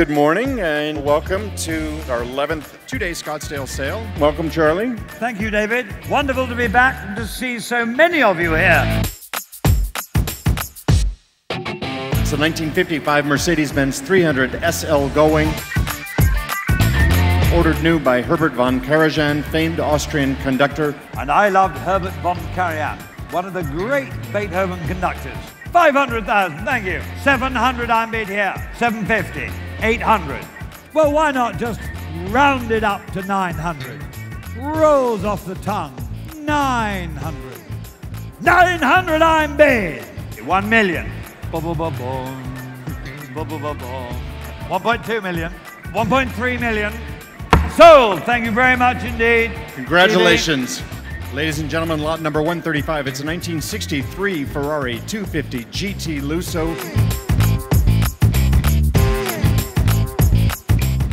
Good morning and welcome to our 11th two day Scottsdale sale. Welcome, Charlie. Thank you, David. Wonderful to be back and to see so many of you here. It's a 1955 Mercedes Benz 300 SL Going. Ordered new by Herbert von Karajan, famed Austrian conductor. And I loved Herbert von Karajan, one of the great Beethoven conductors. 500,000, thank you. 700 I'm bid here. 750. 800. Well, why not just round it up to 900? Rolls off the tongue. 900. 900 I'm bid. 1 million. 1.2 million. 1.3 million. Sold. Thank you very much indeed. Congratulations. Ladies and gentlemen, lot number 135. It's a 1963 Ferrari 250 GT Lusso.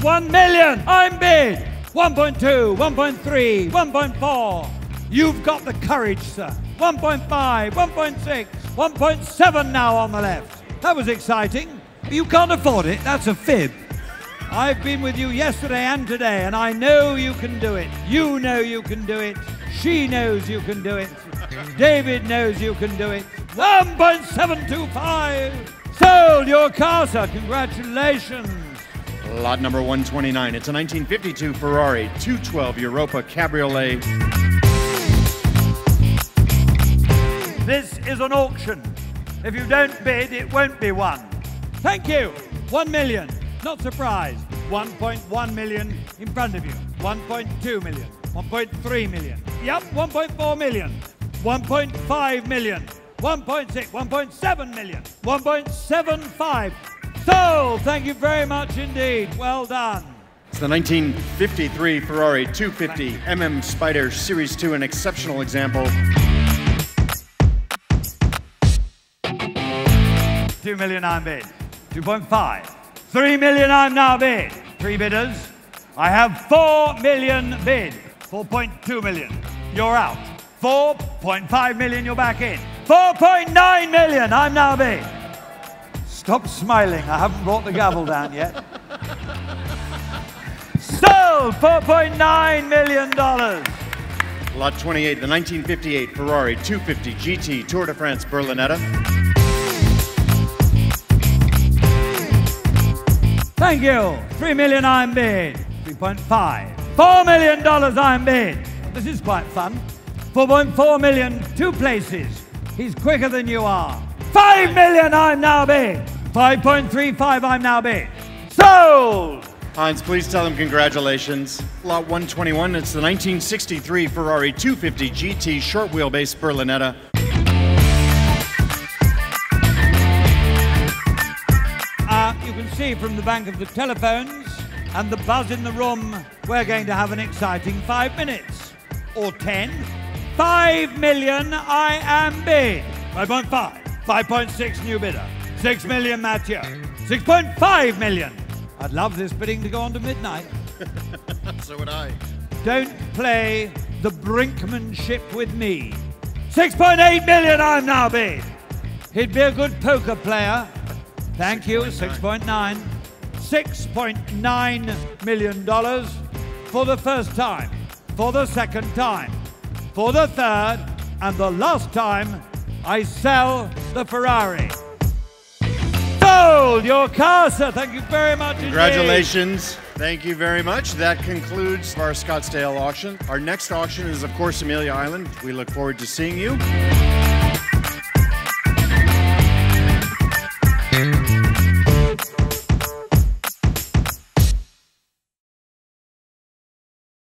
One million, I'm bid. 1.2, 1.3, 1.4. You've got the courage, sir. 1.5, 1.6, 1.7 now on the left. That was exciting. You can't afford it. That's a fib. I've been with you yesterday and today, and I know you can do it. You know you can do it. She knows you can do it. David knows you can do it. 1.725. Sold your car, sir. Congratulations. Lot number 129. It's a 1952 Ferrari 212 Europa Cabriolet. This is an auction. If you don't bid, it won't be won. Thank you. One million. Not surprised. 1.1 million in front of you. 1.2 million. 1.3 million. Yep, 1.4 million. 1.5 million. 1.6, 1.7 million. 1.75. Sold. Thank you very much indeed. Well done. It's the 1953 Ferrari 250 MM Spider Series 2, an exceptional example. 2 million I'm bid. 2.5. 3 million I'm now bid. Three bidders. I have 4 million bid. 4.2 million. You're out. 4.5 million, you're back in. 4.9 million, I'm now bid. Stop smiling, I haven't brought the gavel down yet. Sold $4.9 million. Lot 28, the 1958 Ferrari 250 GT Tour de France Berlinetta. Thank you. Three million I'm bid. 3.5. Four million dollars I'm bid. This is quite fun. 4.4 million, two places. He's quicker than you are. Five million I'm now bid. 5.35 I'm now bid. Sold! Heinz, please tell them congratulations. Lot 121, it's the 1963 Ferrari 250 GT short wheelbase Berlinetta. Uh, you can see from the bank of the telephones and the buzz in the room, we're going to have an exciting five minutes. Or ten. Five million I am bid. 5.5. 5.6 new bidder. Six million Mathieu. 6.5 million. I'd love this bidding to go on to midnight. so would I. Don't play the brinkmanship with me. 6.8 million I'm now bid. He'd be a good poker player. Thank you, 6.9. $6.9 million for the first time, for the second time, for the third, and the last time I sell the Ferrari. Sold your car, sir. Thank you very much. indeed. Congratulations. Thank you very much. That concludes our Scottsdale auction. Our next auction is, of course, Amelia Island. We look forward to seeing you.